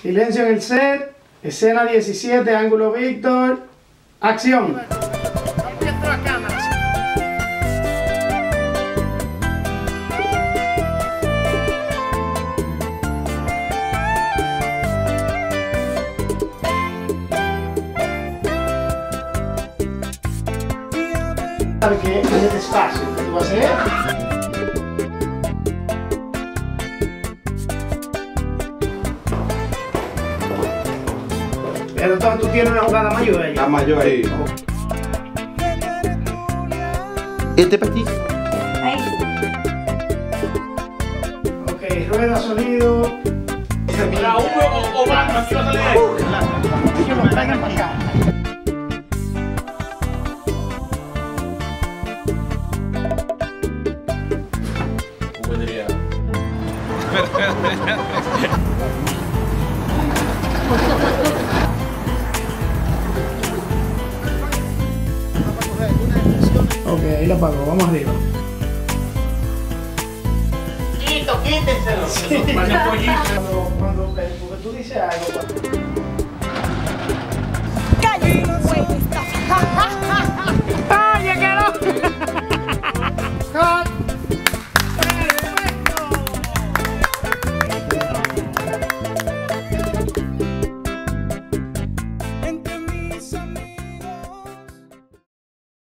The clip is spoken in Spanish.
Silencio en el set. Escena 17, ángulo Víctor. Acción. que es el espacio que tú vas a hacer. Pero entonces tú tienes una jugada mayor ahí. La mayor ahí. Este petit. Ok, rueda, sonido. Mira, uno o, o más, aquí va a salir ahí. Lo traigan para acá. Ok, ahí lo apago, vamos arriba. Quito, quítenselo. Cuando, cuando,